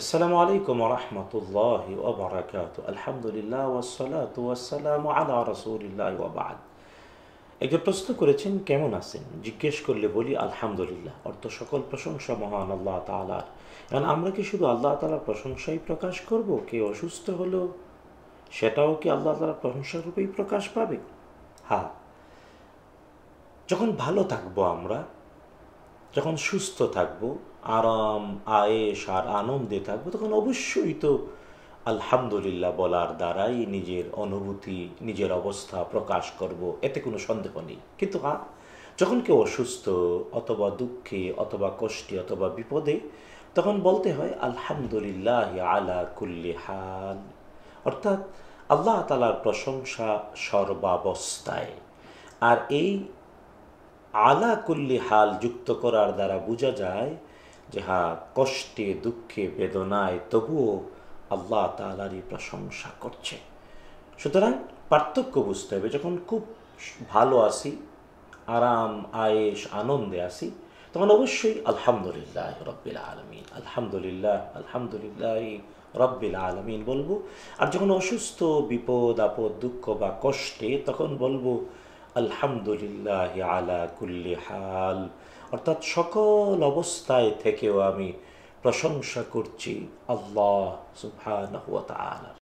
আসসালামু আলাইকুম রহমতুল্লাহ ওবরাকাত আলহামদুলিল্লাহ ওসালাত ওয়াসালাম আলা রসুলিল্লাহ ওবাদ একজন প্রশ্ন করেছেন, কেমন আছেন? জিজ্ঞেস করলে বলি, আলহামদুলিল্লাহ। অর্থ, সকল প্রশংসা মহান আল্লাহ তালার কারণ আমরা কি শুধু আল্লাহ তালার প্রশংসাই প্রকাশ করব? কে অসুস্থ হলো? সেটাও কি আল্লাহ তালার প্রশংসা রূপেই প্রকাশ পাবে? হ্যাঁ যখন ভালো থাকব আমরা, যখন সুস্থ থাকব আরাম আয়েস আর আনন্দে থাকব, তখন অবশ্যই তো আলহামদুলিল্লাহ বলার দ্বারাই নিজের অনুভূতি, নিজের অবস্থা প্রকাশ করব, এতে কোনো সন্দেহ নেই। কিন্তু হ্যাঁ যখন কেউ অসুস্থ অথবা দুঃখে অথবা কষ্টে অথবা বিপদে, তখন বলতে হয় আলহামদুলিল্লাহ আলা কুল্লি হাল। অর্থাৎ আল্লাহ তালার প্রশংসা সর্বাবস্থায়। আর এই আলা কুল্লি হাল যুক্ত করার দ্বারা বোঝা যায় যে কষ্টে, দুঃখে, বেদনায় তবুও আল্লাহ তালারই প্রশংসা করছে। সুতরাং পার্থক্য বুঝতে হবে, যখন খুব ভালো আসি আরাম আয়েস আনন্দে আসি তখন অবশ্যই আলহামদুলিল্লাহ রব্বিল আলমিন, আলহামদুলিল্লাহ আলহামদুলিল্লাহ রব্বিল আলমিন বলব। আর যখন অসুস্থ, বিপদ, আপদ, দুঃখ বা কষ্টে, তখন বলব আলহামদুলিল্লাহ আলা কুল্লি হাল। অর্থাৎ সকল অবস্থায় থেকেও আমি প্রশংসা করছি আল্লাহ তাআলার